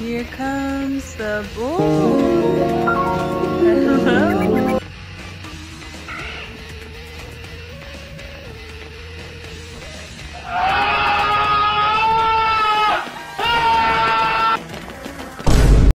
Here comes the bull.